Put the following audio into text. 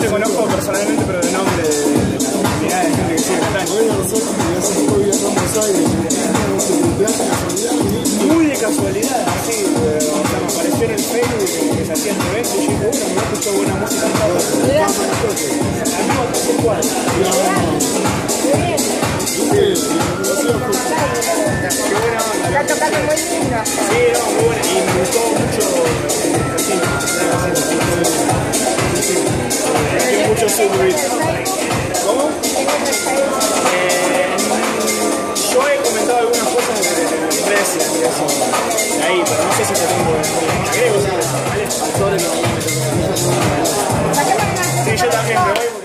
te conozco personalmente, pero de nombre, de, la comunidad de gente que sigue cantando. No Muy de casualidad, así, eh, o sea, me apareció en el Facebook que, se hacían eventos y yo dije, bueno, me escuchó buena música en todo. La misma tal cual. Qué buena onda. Está tocando muy lindo. Sí, no, muy buena. Y me gustó mucho Yo ¿Cómo? Yo he comentado algunas cosas de Grecia y. Ahí, pero no sé si te tengo griego, Sí, yo también,